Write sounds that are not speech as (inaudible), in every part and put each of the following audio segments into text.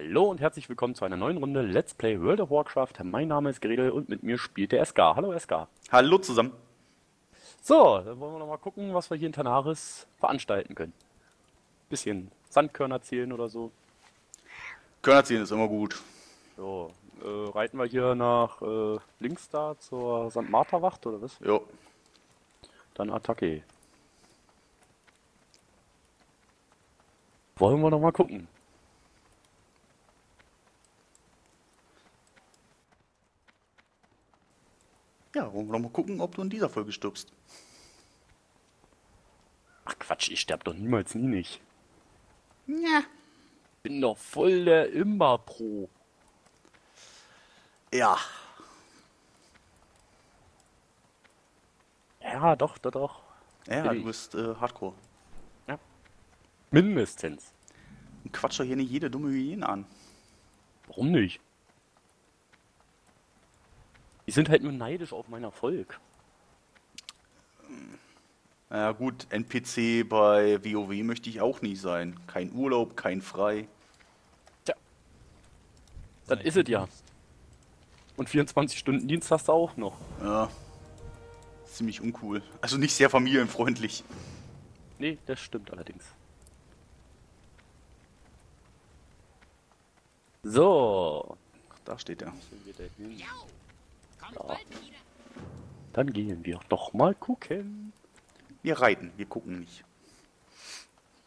Hallo und herzlich willkommen zu einer neuen Runde Let's Play World of Warcraft. Mein Name ist Gredel und mit mir spielt der SK. Hallo SK. Hallo zusammen. So, dann wollen wir noch mal gucken, was wir hier in Tanaris veranstalten können. Bisschen Sandkörner zählen oder so. Körner ziehen ist immer gut. So, äh, reiten wir hier nach äh, links da zur St. Martha Wacht oder was? Jo. Dann Attacke. Wollen wir noch mal gucken. Ja, wollen wir noch mal gucken, ob du in dieser Folge stirbst. Ach Quatsch, ich sterb doch niemals nie nicht. Ja. Bin doch voll der Imba-Pro. Ja. Ja, doch, doch, doch. Ja, Bin du ich. bist äh, Hardcore. Mindestens. Und quatsch doch hier nicht jede dumme Hyäne an. Warum nicht? Die sind halt nur neidisch auf mein Erfolg. Ja gut, NPC bei WoW möchte ich auch nicht sein. Kein Urlaub, kein Frei. Das ist es ja. Und 24 Stunden Dienst hast du auch noch. Ja. Ziemlich uncool. Also nicht sehr familienfreundlich. Nee, das stimmt allerdings. So. Ach, da steht er. Da. Dann gehen wir doch mal gucken. Wir reiten, wir gucken nicht.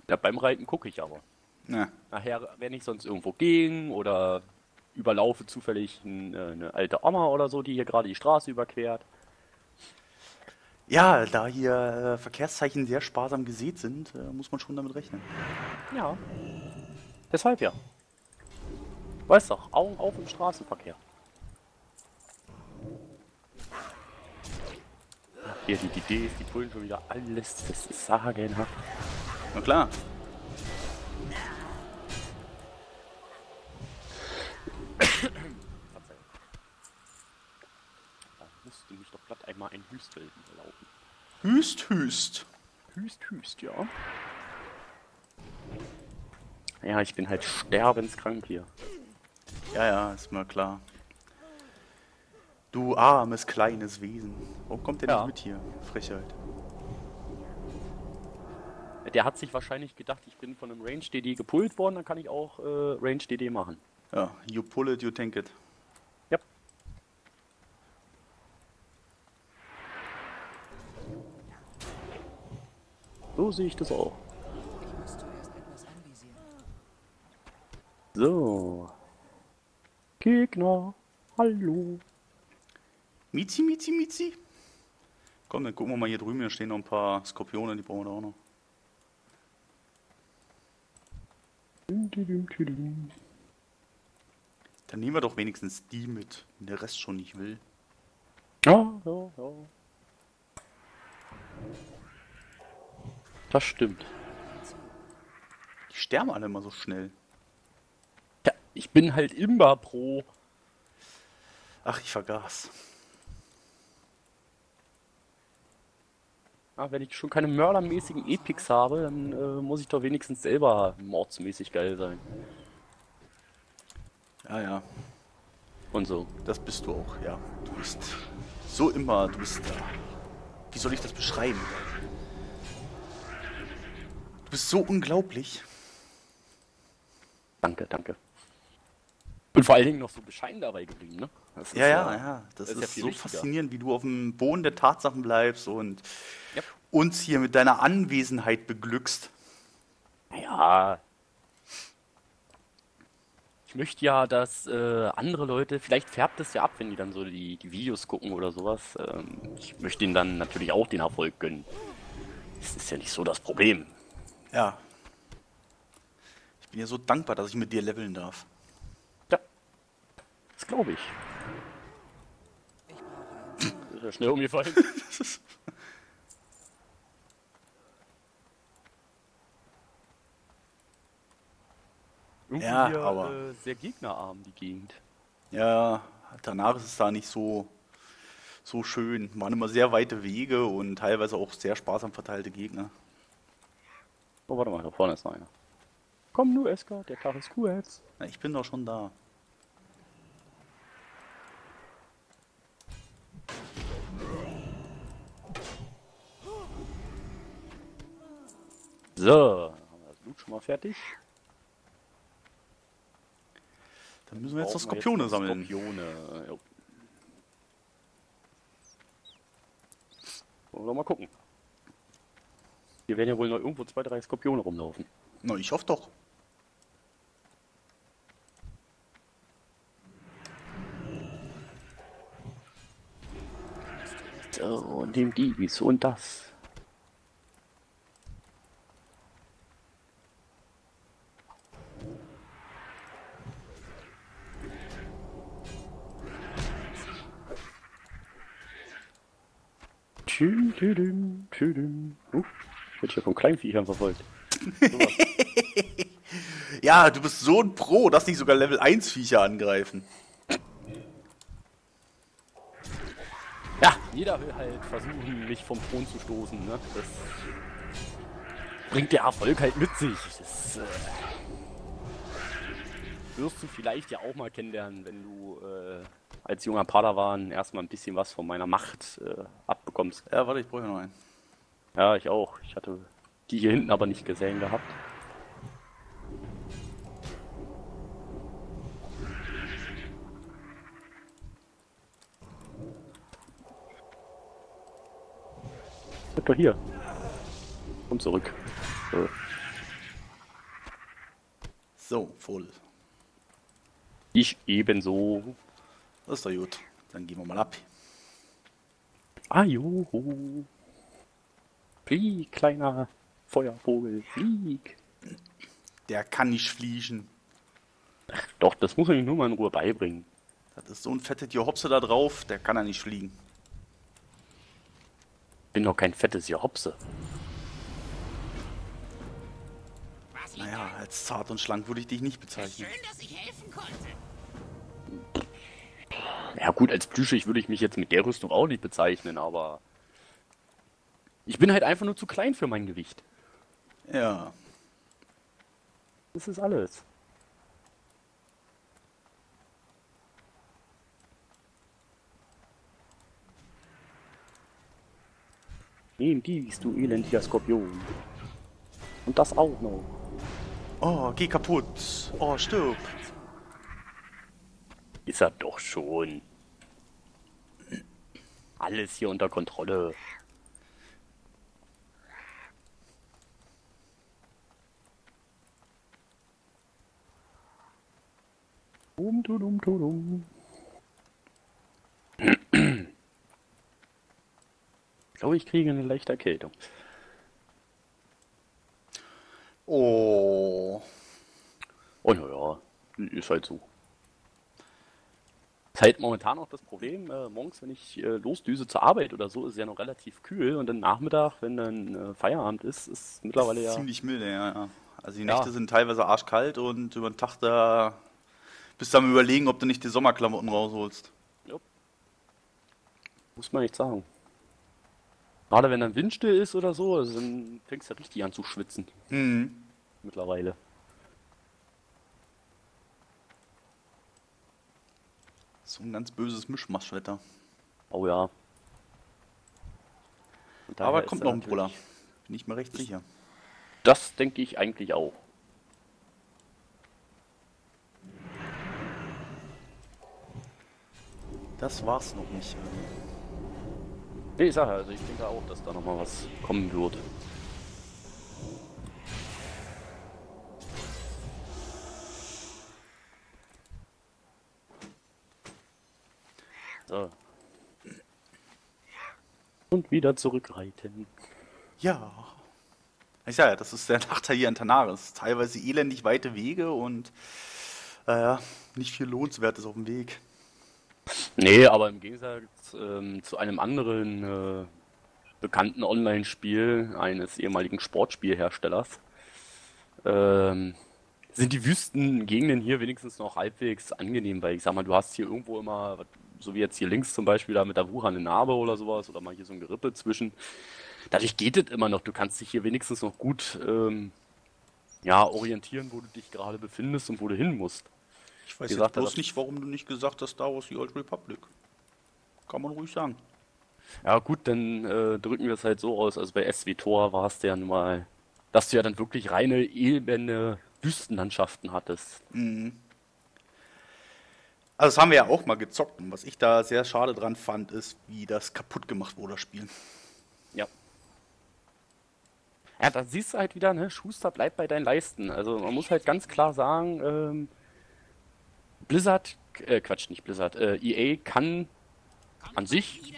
Ja, beim Reiten gucke ich aber. Na, Nachher, wenn ich sonst irgendwo ging oder überlaufe zufällig äh, eine alte Oma oder so, die hier gerade die Straße überquert. Ja, da hier äh, Verkehrszeichen sehr sparsam gesät sind, äh, muss man schon damit rechnen. Ja. Deshalb ja. Weißt doch, Augen auf im Straßenverkehr. Hier die DDs, die pullen schon wieder alles, das ist sagenhaft. Na klar. Da musste mich doch glatt einmal ein Hüstel laufen. Hüst, hüst. Hüst, hüst, ja. Ja, ich bin halt sterbenskrank hier. Ja, ja, ist mir klar. Du armes kleines Wesen. Warum kommt der Ja. nicht mit hier? Frechheit. Der hat sich wahrscheinlich gedacht, ich bin von einem Range DD gepullt worden, dann kann ich auch äh, Range DD machen. Ja, you pull it, you tank it. Ja. So sehe ich das auch. So. Gegner. Hallo. Mizi, Mizi, Mizi. Komm, dann gucken wir mal hier drüben. Hier stehen noch ein paar Skorpione, die brauchen wir da auch noch. Dann nehmen wir doch wenigstens die mit, wenn der Rest schon nicht will. Ja, ja, ja. Das stimmt. Die sterben alle immer so schnell. Ja, ich bin halt immer pro. Ach, ich vergaß. Ja, wenn ich schon keine mördermäßigen Epics habe, dann äh, muss ich doch wenigstens selber mordsmäßig geil sein. Ja, ja, Und so. das bist du auch, ja. Du bist so immer, du bist. Äh, wie soll ich das beschreiben? Du bist so unglaublich. Danke, danke. Und vor allen Dingen noch so bescheiden dabei geblieben, ne? Das Ja, ja, ja. Das, das ist ist, so wichtiger. faszinierend, wie du auf dem Boden der Tatsachen bleibst und Ja. uns hier mit deiner Anwesenheit beglückst. Ja. Ich möchte ja, dass äh, andere Leute, vielleicht färbt es ja ab, wenn die dann so die, die Videos gucken oder sowas. Ähm, ich möchte ihnen dann natürlich auch den Erfolg gönnen. Das ist ja nicht so das Problem. Ja. Ich bin ja so dankbar, dass ich mit dir leveln darf. Glaube ich. Ist ja schnell umgefallen. (laughs) Irgendwie Ja, hier, aber- äh, sehr gegnerarm, die Gegend. Ja, danach ist es da nicht so, so schön. Waren immer sehr weite Wege und teilweise auch sehr sparsam verteilte Gegner. Oh, warte mal, da vorne ist noch einer. Komm nur, Eska, der Tag ist kurz. Na, ich bin doch schon da. So, haben wir das Blut schon mal fertig. Dann müssen wir jetzt noch Skorpione jetzt sammeln. Skorpione. Jo. Wollen wir mal gucken. Hier werden ja wohl noch irgendwo zwei, drei Skorpione rumlaufen. Na, ich hoffe doch. So, und dem dies und das. Tüdüm, tüdüm. Uh, ich werde hier von Kleinviechern verfolgt. (laughs) Ja, du bist so ein Pro, dass dich sogar Level 1 Viecher angreifen. Ja, jeder will halt versuchen, mich vom Thron zu stoßen. Ne? Das bringt der Erfolg halt mit sich. Das äh, wirst du vielleicht ja auch mal kennenlernen, wenn du äh, als junger Padawan erstmal ein bisschen was von meiner Macht äh, abbekommst. Ja, warte, ich brauche noch einen. Ja, ich auch. Ich hatte die hier hinten aber nicht gesehen gehabt. Bleib doch hier. Komm zurück. So. So, voll. Ich ebenso. Das ist doch gut. Dann gehen wir mal ab. Ah, juhu. Flieg, kleiner Feuervogel, flieg. Der kann nicht fliegen. Doch, das muss man ihm nur mal in Ruhe beibringen. Das ist so ein fettes Johopse da drauf, der kann ja nicht fliegen. Bin doch kein fettes Johopse. Naja, als zart und schlank würde ich dich nicht bezeichnen. Schön, dass ich helfen konnte. Ja gut, als plüschig würde ich mich jetzt mit der Rüstung auch nicht bezeichnen, aber ich bin halt einfach nur zu klein für mein Gewicht. Ja. Das ist alles. Nehm dies, du elendiger Skorpion. Und das auch noch. Oh, geh kaputt. Oh, stirb. Ist er doch schon. Alles hier unter Kontrolle. Dum, dum, dum, dum. Ich glaube, ich kriege eine leichte Erkältung. Oh. Oh naja, ist halt so. Ist halt momentan auch das Problem, äh, morgens, wenn ich äh, losdüse zur Arbeit oder so, ist es ja noch relativ kühl und dann Nachmittag, wenn dann äh, Feierabend ist, ist mittlerweile ja. Ziemlich milde, ja, ja. Also die Ja. Nächte sind teilweise arschkalt und über den Tag da bist du am überlegen, ob du nicht die Sommerklamotten rausholst. Muss man nicht sagen. Gerade wenn dann windstill ist oder so, also dann fängst du ja richtig an zu schwitzen Hm. mittlerweile. So ein ganz böses Mischmaschwetter. Oh ja. Aber kommt noch ein Brüller. Bin ich mir recht sicher. Das denke ich eigentlich auch. Das war's noch nicht. Nee, ich sage, also ich denke auch, dass da nochmal was kommen wird. So. Und wieder zurückreiten. Ja. Ich sag ja, das ist der Nachteil hier an Tanaris. Teilweise elendig weite Wege und äh, nicht viel Lohnenswertes auf dem Weg. Nee, aber im Gegensatz ähm, zu einem anderen äh, bekannten Online-Spiel eines ehemaligen Sportspielherstellers ähm, sind die Wüstengegenden hier wenigstens noch halbwegs angenehm, weil ich sag mal, du hast hier irgendwo immer, so wie jetzt hier links zum Beispiel, da mit der eine Narbe oder sowas oder mal hier so ein Gerippe zwischen. Dadurch geht es immer noch. Du kannst dich hier wenigstens noch gut ähm, ja, orientieren, wo du dich gerade befindest und wo du hin musst. Ich weiß gesagt, bloß nicht, warum du nicht gesagt hast, Star Wars The Old Republic. Kann man ruhig sagen. Ja gut, dann äh, drücken wir es halt so aus. Also bei SWTOR war es ja nun mal, dass du ja dann wirklich reine elende Wüstenlandschaften hattest. Also das haben wir ja auch mal gezockt und was ich da sehr schade dran fand, ist, wie das kaputt gemacht wurde, das Spiel. Ja. Ja, da siehst du halt wieder, ne, Schuster bleibt bei deinen Leisten. Also man muss halt ganz klar sagen, ähm, Blizzard, äh, Quatsch, nicht Blizzard, äh, EA kann an sich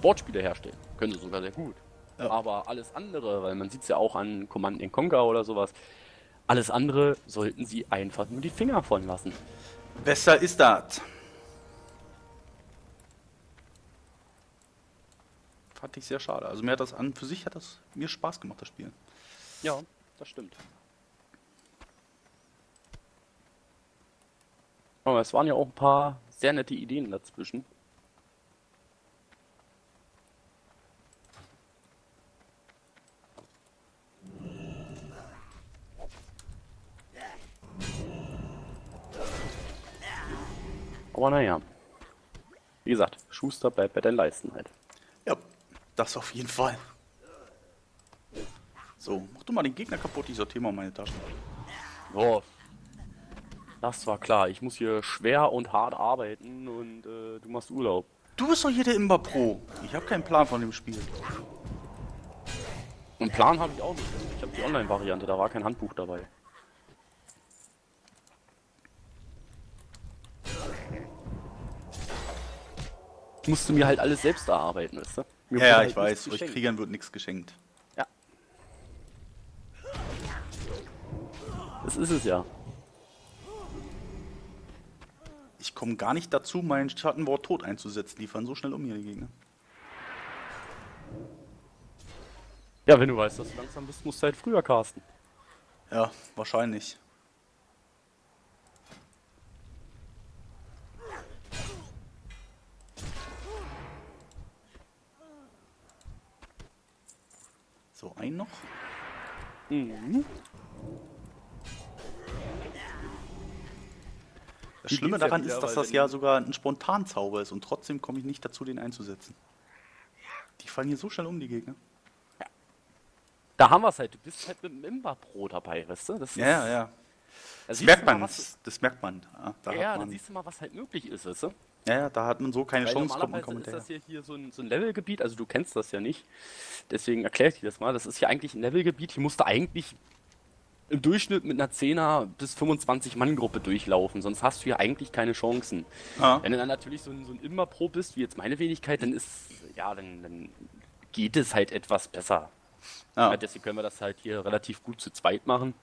Sportspiele herstellen. Können sie sogar sehr gut. Ja. Aber alles andere, weil man sieht es ja auch an Command Conquer oder sowas, alles andere sollten sie einfach nur die Finger von lassen. Besser ist das. Fand ich sehr schade. Also mir hat das an für sich hat das mir Spaß gemacht, das Spiel. Ja, das stimmt. Aber es waren ja auch ein paar sehr nette Ideen dazwischen. Aber naja. Wie gesagt, Schuster bleibt bei den Leisten halt. Ja, das auf jeden Fall. So, mach du mal den Gegner kaputt, ich sortiere mal meine Taschen. So. Das war klar. Ich muss hier schwer und hart arbeiten und äh, du machst Urlaub. Du bist doch hier der Imba Pro. Ich habe keinen Plan von dem Spiel. Und Plan habe ich auch nicht. Ich habe die Online-Variante, da war kein Handbuch dabei. Ich musste mir halt alles selbst erarbeiten, weißt du? Mir Ja, ja, halt ich weiß, euch. Kriegern wird nichts geschenkt. Ja. Das ist es ja. Ich komme gar nicht dazu, meinen Schattenwort tot einzusetzen. Die fahren so schnell um hier, die Gegner. Ja, wenn du weißt, dass du langsam bist, musst du halt früher casten. Ja, wahrscheinlich. So, ein noch. Mhm. Das Schlimme ja daran wieder, ist, dass das ja sogar ein Spontanzauber ist und trotzdem komme ich nicht dazu, den einzusetzen. Die fallen hier so schnell um, die Gegner. Da haben wir es halt. Du bist halt mit dem Imba Pro dabei, weißt du? Das Ja, ja, ja. Da Das siehst merkt man. was- Das merkt man. Ja, da, Ja, man siehst du mal, was halt möglich ist, weißt du? Ja, ja, da hat man so keine Weil Chance, kommt normalerweise kaum ist das hier, hier so ein, so ein Levelgebiet, also du kennst das ja nicht. Deswegen erkläre ich dir das mal. Das ist hier eigentlich ein Levelgebiet. Hier musst du eigentlich im Durchschnitt mit einer 10er bis 25 Mann Gruppe durchlaufen, sonst hast du hier eigentlich keine Chancen. Ja. Wenn du dann natürlich so ein, so ein immer Pro bist, wie jetzt meine Wenigkeit, dann ist, ja, dann, dann geht es halt etwas besser. Ja. Ja, deswegen können wir das halt hier relativ gut zu zweit machen.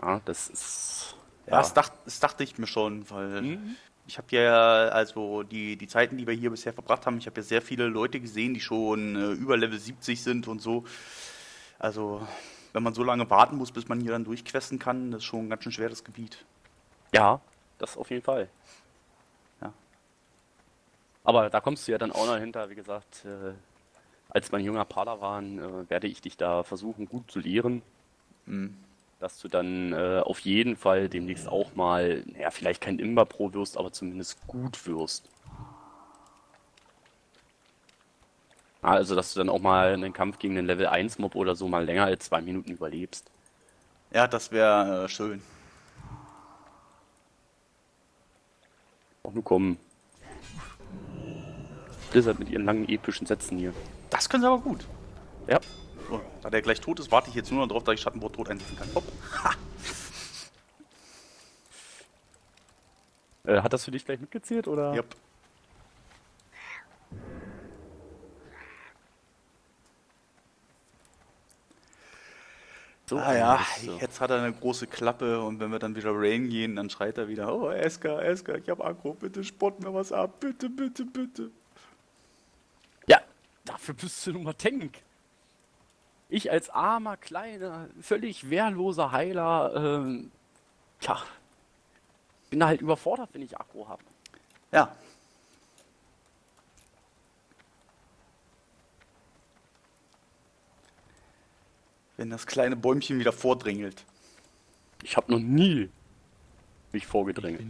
Ja, das ist. Ja, das, dacht, das dachte ich mir schon, weil Mhm. Ich habe ja, also die, die Zeiten, die wir hier bisher verbracht haben, ich habe ja sehr viele Leute gesehen, die schon äh, über Level 70 sind und so. Also, wenn man so lange warten muss, bis man hier dann durchquesten kann, das ist schon ein ganz schön schweres Gebiet. Ja, das auf jeden Fall. Ja. Aber da kommst du ja dann auch noch hinter, wie gesagt, äh, als mein junger Padawan äh, werde ich dich da versuchen gut zu lehren, Mhm. Dass du dann äh, auf jeden Fall demnächst auch mal, ja, vielleicht kein Imba Pro wirst, aber zumindest gut wirst. Also, dass du dann auch mal einen Kampf gegen den Level 1 Mob oder so mal länger als zwei Minuten überlebst. Ja, das wäre äh, schön. Auch nur kommen. Blizzard mit ihren langen epischen Sätzen hier. Das können sie aber gut. Ja. So, da der gleich tot ist, warte ich jetzt nur noch darauf, dass ich Schattenwort tot einsetzen kann. Hopp. Äh, hat das für dich gleich mitgezählt oder? Yep. So, Ah ja, so. jetzt hat er eine große Klappe und wenn wir dann wieder Rain gehen, dann schreit er wieder, oh Eska, Eska, ich hab Akku, bitte spott mir was ab, bitte, bitte, bitte. Ja, dafür bist du nun mal Tank. Ich als armer, kleiner, völlig wehrloser Heiler, ähm, tja, bin da halt überfordert, wenn ich Akku habe. Ja. Wenn das kleine Bäumchen wieder vordrängelt. Ich habe noch nie mich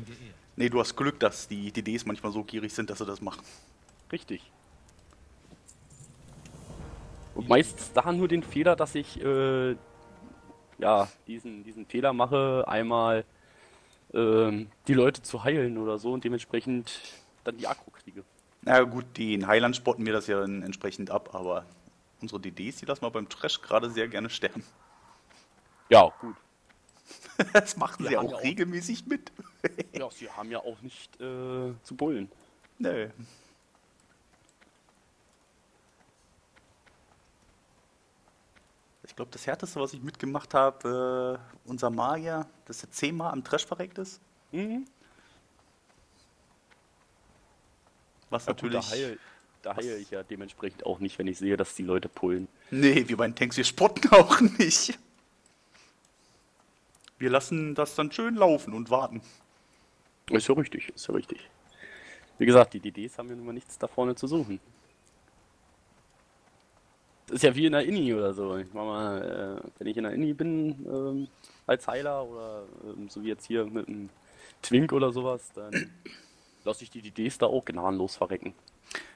geehrt. Nee, du hast Glück, dass die DDs manchmal so gierig sind, dass sie das machen. Richtig. Und meistens da nur den Fehler, dass ich äh, ja diesen, diesen Fehler mache, einmal ähm, die Leute zu heilen oder so und dementsprechend dann die Akku kriege. Na gut, den Highland spotten wir das ja entsprechend ab, aber unsere DDs, die lassen wir beim Trash gerade sehr gerne sterben. Ja, gut. (laughs) Das machen sie haben auch ja auch- regelmäßig mit. Ja, sie haben ja auch nicht äh, zu bullen. Nö. Ich glaube, das härteste, was ich mitgemacht habe, äh, unser Magier, dass er zehnmal am Trash verreckt ist. Mhm. Was Ja, gut, natürlich. da heile, da heile ich ja dementsprechend auch nicht, wenn ich sehe, dass die Leute pullen. Nee, wir bei den Tanks, wir spotten (laughs) auch nicht. Wir lassen das dann schön laufen und warten. Ist ja richtig, ist ja richtig. Wie gesagt, die DDs haben ja nun mal nichts da vorne zu suchen. Das ist ja wie in der Inni oder so. Ich mach mal, äh, wenn ich in der Inni bin, ähm, als Heiler oder ähm, so wie jetzt hier mit einem Twink oder sowas, dann lasse ich die DDs da auch gnadenlos verrecken.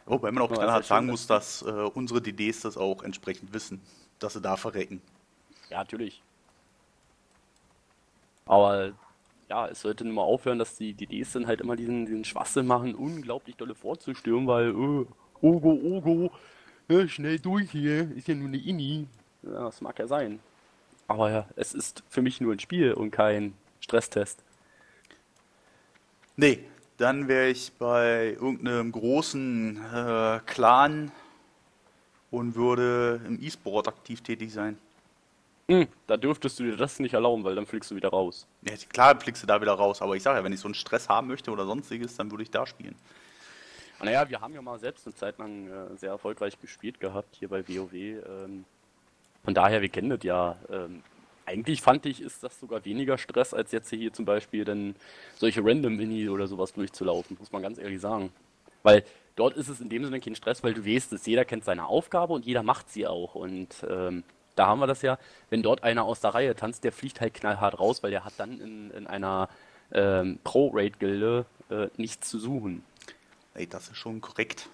Wobei man auch knallhart sagen muss, dass äh, unsere DDs das auch entsprechend wissen, dass sie da verrecken. Ja, natürlich. Aber ja, es sollte nun mal aufhören, dass die DDs dann halt immer diesen, diesen Schwachsinn machen, unglaublich dolle vorzustürmen, weil, äh, Ogo, Ogo, ja, schnell durch hier, ist ja nur eine Inni. Ja, das mag ja sein. Aber ja, es ist für mich nur ein Spiel und kein Stresstest. Nee, dann wäre ich bei irgendeinem großen äh, Clan und würde im E-Sport aktiv tätig sein. Hm, da dürftest du dir das nicht erlauben, weil dann fliegst du wieder raus. Ja, klar fliegst du da wieder raus, aber ich sage ja, wenn ich so einen Stress haben möchte oder sonstiges, dann würde ich da spielen. Naja, wir haben ja mal selbst eine Zeit lang äh, sehr erfolgreich gespielt gehabt hier bei WoW. Ähm, von daher, wir kennen das ja. Ähm, eigentlich fand ich, ist das sogar weniger Stress, als jetzt hier zum Beispiel dann solche Random-Mini oder sowas durchzulaufen, muss man ganz ehrlich sagen. Weil dort ist es in dem Sinne kein Stress, weil du weißt es, jeder kennt seine Aufgabe und jeder macht sie auch. Und ähm, da haben wir das ja, wenn dort einer aus der Reihe tanzt, der fliegt halt knallhart raus, weil der hat dann in, in einer ähm, Pro-Raid-Gilde äh, nichts zu suchen. Ey, das ist schon korrekt.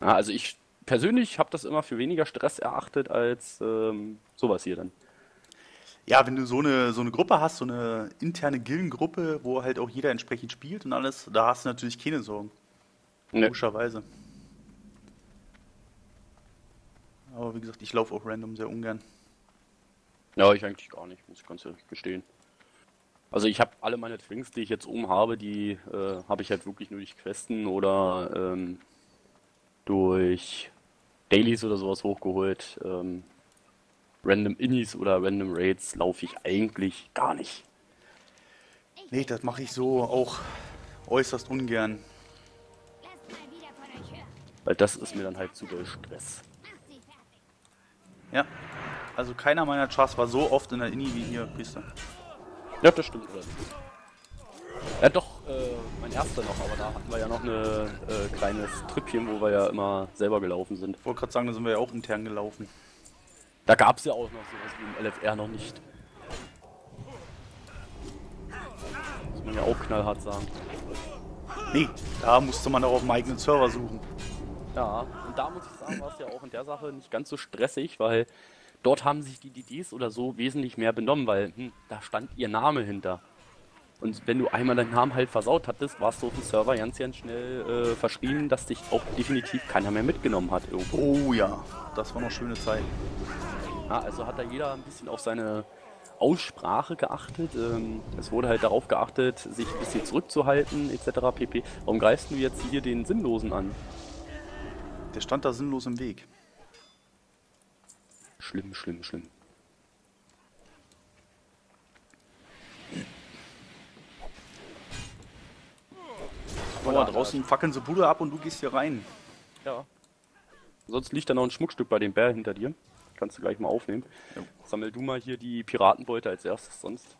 Ja, also ich persönlich habe das immer für weniger Stress erachtet als ähm, sowas hier dann. Ja, wenn du so eine, so eine Gruppe hast, so eine interne Gildengruppe, wo halt auch jeder entsprechend spielt und alles, da hast du natürlich keine Sorgen. Ne. Logischerweise. Aber wie gesagt, ich laufe auch random sehr ungern. Ja, ich eigentlich gar nicht, muss ich ganz ehrlich gestehen. Also ich habe alle meine Twinks, die ich jetzt oben habe, die äh, habe ich halt wirklich nur durch Questen oder ähm, durch Dailies oder sowas hochgeholt. Ähm, Random Innis oder Random Raids laufe ich eigentlich gar nicht. Nee, das mache ich so auch äußerst ungern. Weil das ist mir dann halt zu doll Stress. Ja. Also keiner meiner Chars war so oft in der Inni wie hier, Priester. Ja, das stimmt. Oder? Ja, doch, äh, mein erster noch, aber da hatten wir ja noch eine äh, kleines Trüppchen, wo wir ja immer selber gelaufen sind. Ich wollte gerade sagen, da sind wir ja auch intern gelaufen. Da gab es ja auch noch sowas wie im LFR noch nicht. Muss man ja auch knallhart sagen. Nee, da musste man auch auf dem eigenen Server suchen. Ja, und da muss ich sagen, war es ja auch in der Sache nicht ganz so stressig, weil dort haben sich die DDs oder so wesentlich mehr benommen, weil hm, da stand ihr Name hinter. Und wenn du einmal deinen Namen halt versaut hattest, warst du auf dem Server ganz, ganz schnell äh, verschrieben, dass dich auch definitiv keiner mehr mitgenommen hat irgendwo. Oh ja, das war noch schöne Zeit. Ja, also hat da jeder ein bisschen auf seine Aussprache geachtet. Ähm, es wurde halt darauf geachtet, sich ein bisschen zurückzuhalten, etc. pp. Warum greifst du jetzt hier den Sinnlosen an? Der stand da sinnlos im Weg. Schlimm, schlimm, schlimm. Oh, da draußen fackeln sie Bude ab und du gehst hier rein. Ja. Sonst liegt da noch ein Schmuckstück bei dem Bär hinter dir. Kannst du gleich mal aufnehmen. Jo. Sammel du mal hier die Piratenbeute als erstes sonst.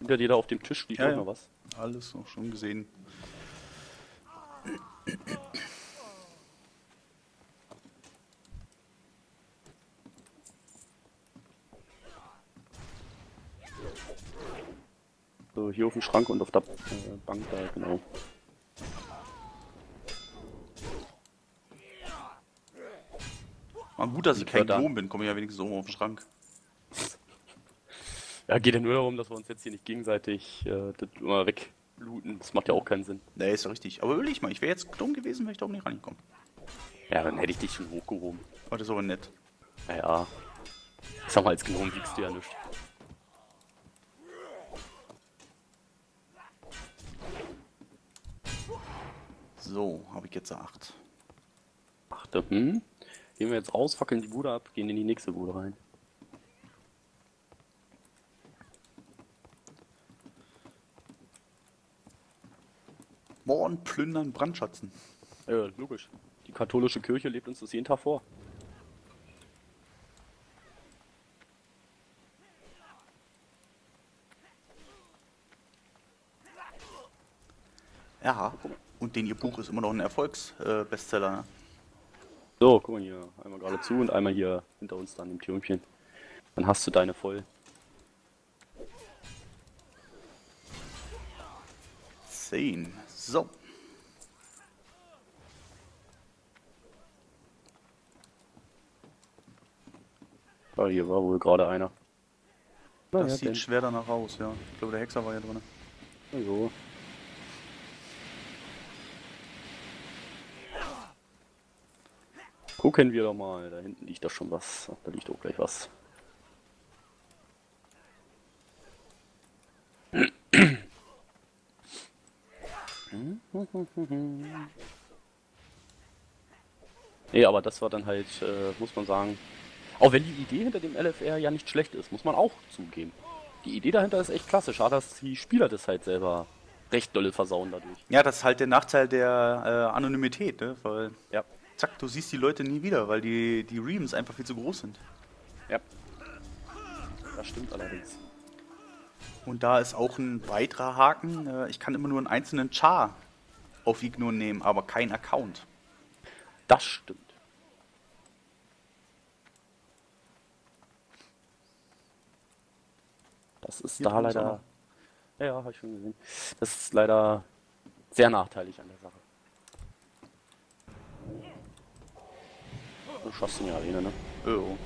Hinter dir da auf dem Tisch liegt Ja, auch ja. noch was. Alles noch schon gesehen. Auf dem Schrank und auf der äh, Bank da, genau. Mal gut, dass ich Mit kein. Gnom bin, komme ich ja wenigstens oben auf den Schrank. (laughs) Ja, geht ja nur darum, dass wir uns jetzt hier nicht gegenseitig äh, das immer weglooten. Das macht ja auch keinen Sinn. Nee, ist ja richtig. Aber ich mal, ich wäre jetzt Gnom gewesen, wäre ich da oben nicht reingekommen. Ja, dann hätte ich dich schon hochgehoben. Aber das ist aber nett. Naja. Ich sag mal, als Gnome wiegst du ja nichts. So, habe ich jetzt acht. Achte, hm? Gehen wir jetzt raus, fackeln die Bude ab, gehen in die nächste Bude rein. Morden, plündern, brandschatzen. Ja, logisch. Die katholische Kirche lebt uns das jeden Tag vor. Ja. Und den ihr Buch ist immer noch ein Erfolgsbestseller. Bestseller, ne? So, guck mal hier. Einmal gerade zu und einmal hier hinter uns dann im Türmchen. Dann hast du deine voll. Zehn. So. Ah, hier war wohl gerade einer. Das Naja, sieht denn. schwer danach aus, ja. Ich glaube, der Hexer war ja drin. Also. Gucken wir doch mal. Da hinten liegt doch schon was. Da liegt auch gleich was. Nee, aber das war dann halt, äh, muss man sagen, auch wenn die Idee hinter dem LFR ja nicht schlecht ist, muss man auch zugeben. Die Idee dahinter ist echt klasse. Schade, dass die Spieler das halt selber recht dolle versauen dadurch. Ja, das ist halt der Nachteil der äh, Anonymität, ne? Weil, Ja. Zack, du siehst die Leute nie wieder, weil die, die Reams einfach viel zu groß sind. Ja. Das stimmt allerdings. Und da ist auch ein weiterer Haken. Äh, ich kann immer nur einen einzelnen Char auf Ignore nehmen, aber kein Account. Das stimmt. Das ist Hier da leider. Ja, ja, habe ich schon gesehen. Das ist leider sehr nachteilig an der Sache. Du schaffst in die Arena, ne? Oh.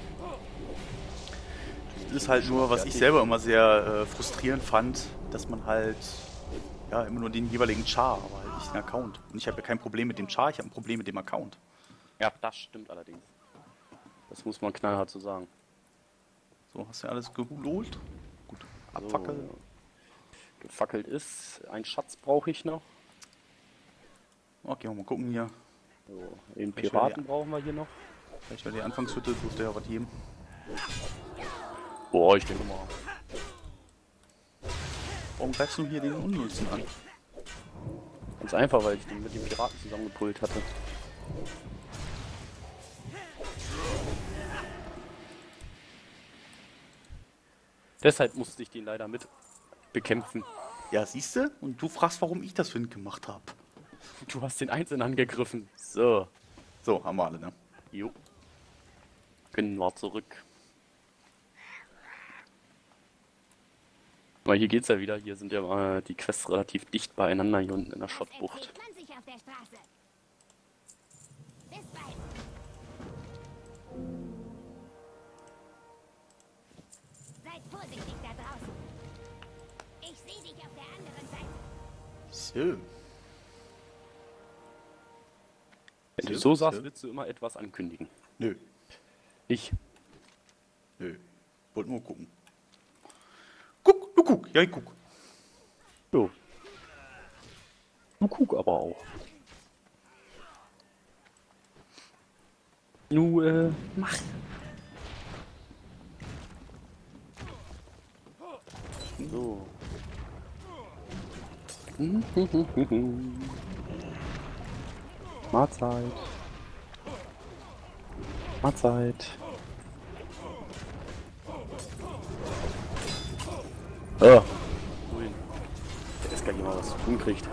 Das ist halt nur, was ich selber immer sehr äh, frustrierend fand, dass man halt ja immer nur den jeweiligen Char, aber halt nicht den Account. Und ich habe ja kein Problem mit dem Char, ich habe ein Problem mit dem Account. Ja, das stimmt allerdings. Das muss man knallhart so sagen. So, hast du alles geholt? Gut. So, Abfackeln. gefackelt ist. Ein Schatz brauche ich noch. Okay, mal gucken hier. So, den Piraten ja- brauchen wir hier noch. Vielleicht bei der Anfangshütte dürfte ja was geben. Boah, ich denke mal. Warum greifst du hier den Unnützen an? Ganz einfach, weil ich den mit dem Piraten zusammengepult hatte. Deshalb musste ich den leider mit bekämpfen. Ja, siehst du? Und du fragst, warum ich das für ihn gemacht habe. Du hast den Einzelnen angegriffen. So. So, haben wir alle, ne? Jo. Können wir zurück. Weil hier geht's ja wieder. Hier sind ja äh, die Quests relativ dicht beieinander hier unten in der Schottbucht. So. Wenn du So, sagst, willst du immer etwas ankündigen. Nö, Ich. nö. Wollte nur gucken. Guck, du guck. Ja, ich guck. Jo. Du guck aber auch. Nu, äh, mach. So. (laughs) Mahlzeit. Mahlzeit. Ah. Wohin? Der ist gar nicht mal was zu tun kriegt.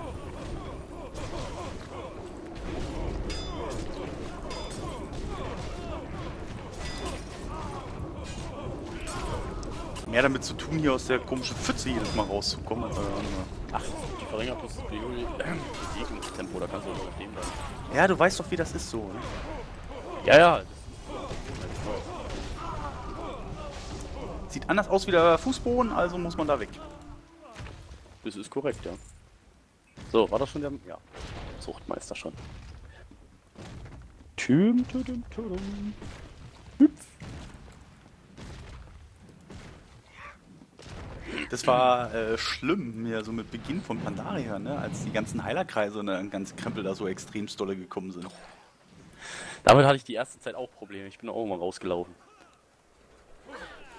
mehr damit zu tun, hier aus der komischen Pfütze jedes Mal rauszukommen. Als andere. Ach, die verringert das Bewegung- Bewegungstempo, da kannst du mit dem dann. Ja, du weißt doch, wie das ist so. Ne? Ja, ja, das ist Sieht anders aus wie der Fußboden, also muss man da weg. Das ist korrekt, ja. So, war das schon der. Ja. Zuchtmeister schon. Tüm, tüm, tüm. Hüpf. Das war äh, schlimm, ja, so mit Beginn von Pandaria, ne? als die ganzen Heilerkreise und der ganze Krempel da so extrem dolle gekommen sind. Damit hatte ich die erste Zeit auch Probleme. Ich bin auch mal rausgelaufen.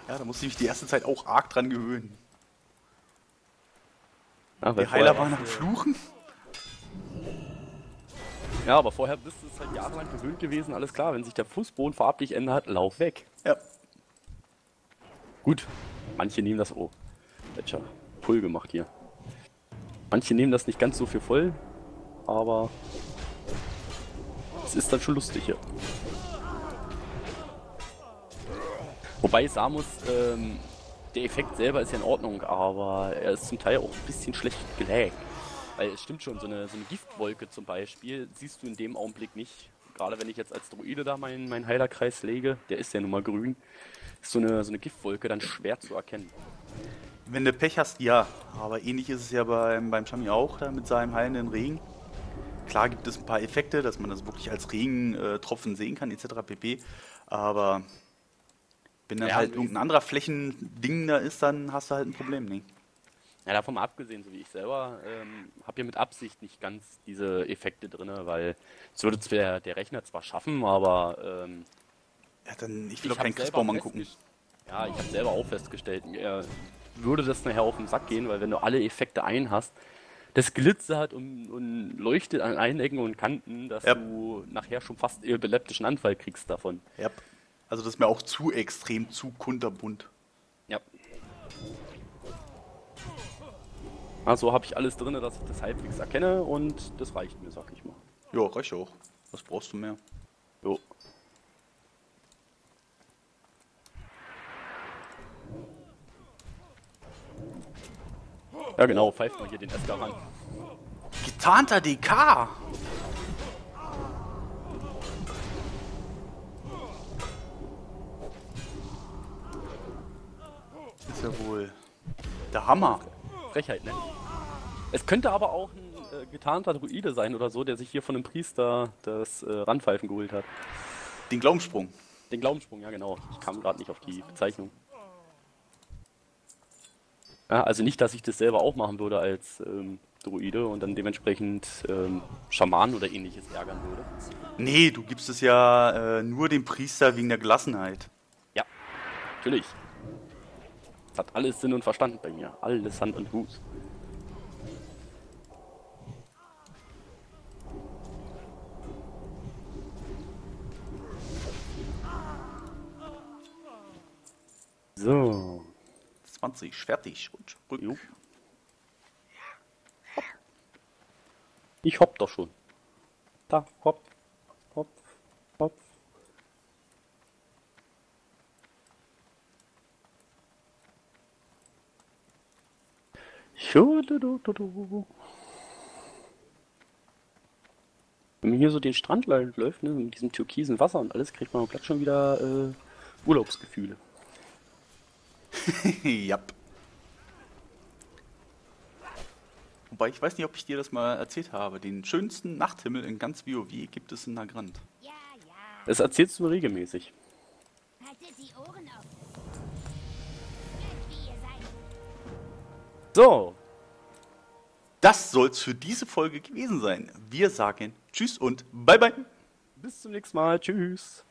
Ja, da musste ich mich die erste Zeit auch arg dran gewöhnen. Ja, weil Die Heiler waren am Fluchen. Ja, aber vorher bist du es halt jahrelang gewöhnt gewesen. Alles klar, wenn sich der Fußboden farblich ändert, lauf weg. Ja. Gut, manche nehmen das. Oh, welcher Pull gemacht hier. Manche nehmen das nicht ganz so für voll, aber es ist dann schon lustig hier. Wobei Samus, ähm, der Effekt selber ist ja in Ordnung, aber er ist zum Teil auch ein bisschen schlecht gelaggt. Weil es stimmt schon, so eine, so eine Giftwolke zum Beispiel siehst du in dem Augenblick nicht. Gerade wenn ich jetzt als Druide da meinen, meinen Heilerkreis lege, der ist ja nun mal grün, ist so eine, so eine Giftwolke dann schwer zu erkennen. Wenn du Pech hast, ja. Aber ähnlich ist es ja beim, beim Shami auch, da mit seinem heilenden Regen. Klar gibt es ein paar Effekte, dass man das wirklich als Regentropfen äh, Tropfen sehen kann, etc. pp. Aber wenn dann Ja, halt irgendein anderer Flächending da ist, dann hast du halt ein Problem, ne? Ja, davon mal abgesehen, so wie ich selber, ähm, habe ja mit Absicht nicht ganz diese Effekte drin, weil es würde zwar der Rechner zwar schaffen, aber ähm, Ja, dann, ich ich will doch hab keinen Christbaum angucken. Ja, ich habe selber auch festgestellt, mir würde das nachher auf den Sack gehen, weil wenn du alle Effekte ein hast, das glitzert und, und leuchtet an allen Ecken und Kanten, dass Ja. du nachher schon fast epileptischen Anfall kriegst davon. Ja. Also das ist mir auch zu extrem, zu kunterbunt. Ja. Also habe ich alles drin, dass ich das halbwegs erkenne und das reicht mir, sag ich mal. Ja, reicht auch. Was brauchst du mehr? Jo. Ja genau, pfeift mal hier den Esker ran. Getarnter DK! Ist ja wohl der Hammer. Frechheit, ne? Es könnte aber auch ein äh, getarnter Druide sein oder so, der sich hier von einem Priester das äh, Randpfeifen geholt hat. Den Glaubenssprung. Den Glaubenssprung, ja genau. Ich kam gerade nicht auf die Bezeichnung. Ja, also nicht, dass ich das selber auch machen würde als ähm, Druide und dann dementsprechend ähm, Schamanen oder ähnliches ärgern würde. Nee, du gibst es ja äh, nur dem Priester wegen der Gelassenheit. Ja, natürlich. Hat alles Sinn und Verstand bei mir. Alles Hand und Fuß. So. 20, fertig. Und rück. Jo. Ich hopp doch schon. Da, hopp, hopp. Schududududu. Wenn man hier so den Strand läuft, ne, mit diesem türkisen Wasser und alles, kriegt man auch gleich schon wieder äh, Urlaubsgefühle. (laughs) ja. Wobei, ich weiß nicht, ob ich dir das mal erzählt habe. Den schönsten Nachthimmel in ganz WoW gibt es in Nagrand. Ja, ja. Das erzählst du regelmäßig. Haltet Das soll's für diese Folge gewesen sein. Wir sagen Tschüss und Bye Bye. bis zum nächsten Mal. Tschüss.